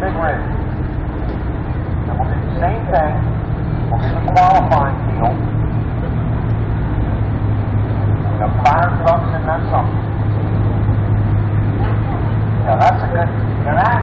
big rig. And we'll do the same thing. We'll do the qualifying field. We got fire trucks and that's something. Yeah, that's a good, now that